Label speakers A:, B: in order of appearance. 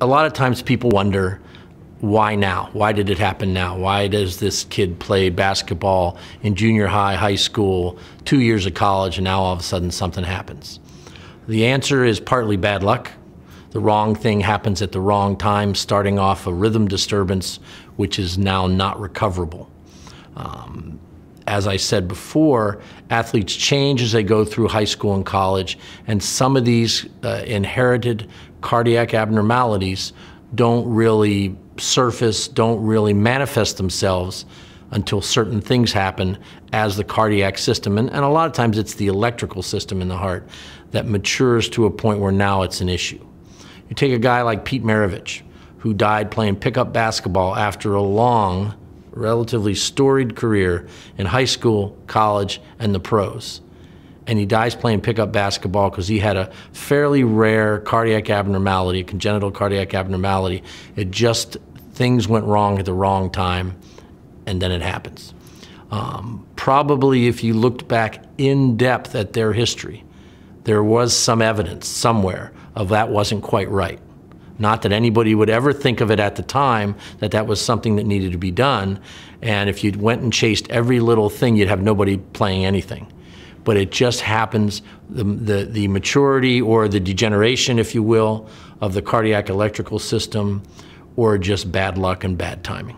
A: a lot of times people wonder why now? Why did it happen now? Why does this kid play basketball in junior high, high school, two years of college, and now all of a sudden something happens? The answer is partly bad luck. The wrong thing happens at the wrong time, starting off a rhythm disturbance, which is now not recoverable. Um, as I said before, athletes change as they go through high school and college, and some of these uh, inherited cardiac abnormalities don't really surface, don't really manifest themselves until certain things happen as the cardiac system, and, and a lot of times it's the electrical system in the heart that matures to a point where now it's an issue. You take a guy like Pete Maravich, who died playing pickup basketball after a long, relatively storied career in high school, college, and the pros. And he dies playing pickup basketball because he had a fairly rare cardiac abnormality, congenital cardiac abnormality. It just, things went wrong at the wrong time, and then it happens. Um, probably if you looked back in depth at their history, there was some evidence somewhere of that wasn't quite right. Not that anybody would ever think of it at the time that that was something that needed to be done. And if you went and chased every little thing, you'd have nobody playing anything. But it just happens, the, the, the maturity or the degeneration, if you will, of the cardiac electrical system, or just bad luck and bad timing.